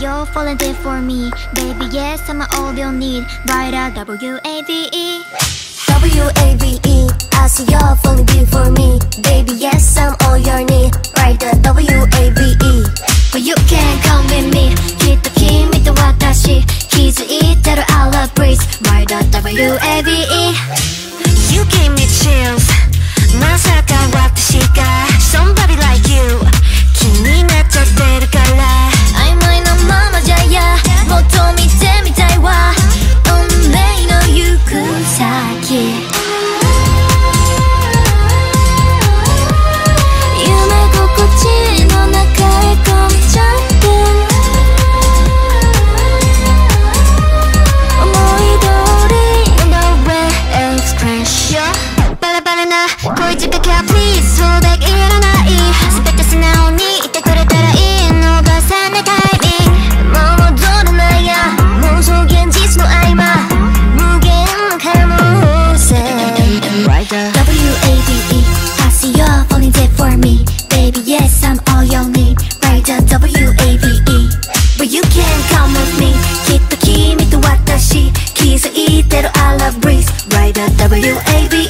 You're falling dead for me. Baby, yes, I'm all you'll need. Brighter, W-A-V-E W-A-V-E I see you're falling deep for me. Baby, yes, I'm all your need. Brighter, W-A-V-E But you can't come with me. Ki to watashi Kizuitaru, I love breeze Brighter, W-A-V-E WABE